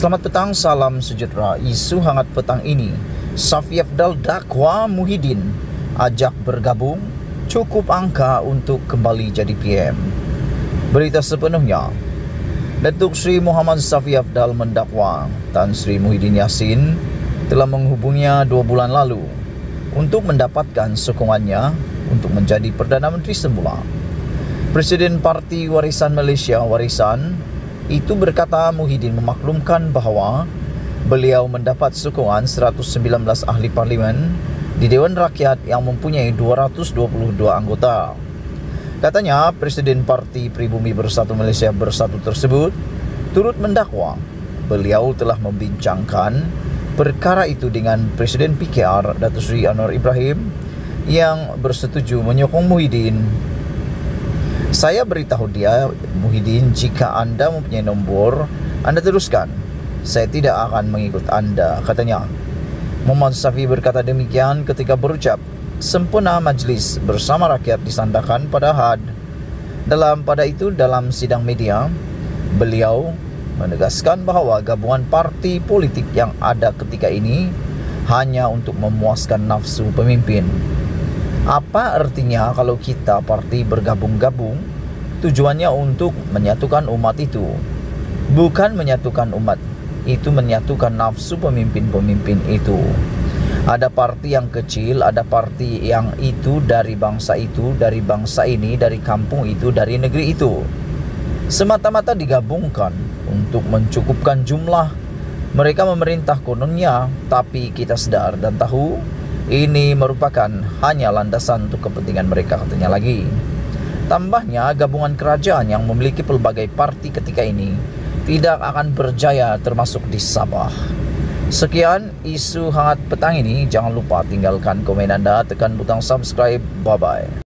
Selamat petang, salam sejahtera. Isu hangat petang ini, Safi Afdal dakwa Muhyiddin ajak bergabung cukup angka untuk kembali jadi PM. Berita sepenuhnya, Datuk Sri Muhammad Safi Afdal mendakwa Tan Sri Muhyiddin Yassin telah menghubunginya dua bulan lalu untuk mendapatkan sokongannya untuk menjadi Perdana Menteri semula. Presiden Parti Warisan Malaysia Warisan itu berkata Muhyiddin memaklumkan bahawa beliau mendapat sokongan 119 ahli parlimen di Dewan Rakyat yang mempunyai 222 anggota. Katanya Presiden Parti Pribumi Bersatu Malaysia Bersatu tersebut turut mendakwa beliau telah membincangkan perkara itu dengan Presiden PKR Datuk Seri Anwar Ibrahim yang bersetuju menyokong Muhyiddin saya beritahu dia, Muhyiddin, jika anda mempunyai nombor, anda teruskan. Saya tidak akan mengikut anda, katanya. Muhammad Safi berkata demikian ketika berucap, sempurna majlis bersama rakyat disandakan pada had. Dalam pada itu, dalam sidang media, beliau menegaskan bahawa gabungan parti politik yang ada ketika ini hanya untuk memuaskan nafsu pemimpin. Apa artinya kalau kita parti bergabung-gabung tujuannya untuk menyatukan umat itu? Bukan menyatukan umat, itu menyatukan nafsu pemimpin-pemimpin itu. Ada parti yang kecil, ada parti yang itu dari bangsa itu, dari bangsa ini, dari kampung itu, dari negeri itu. Semata-mata digabungkan untuk mencukupkan jumlah mereka memerintah kononnya, tapi kita sedar dan tahu ini merupakan hanya landasan untuk kepentingan mereka katanya lagi. Tambahnya, gabungan kerajaan yang memiliki pelbagai parti ketika ini tidak akan berjaya termasuk di Sabah. Sekian isu hangat petang ini. Jangan lupa tinggalkan komen anda, tekan butang subscribe. Bye-bye.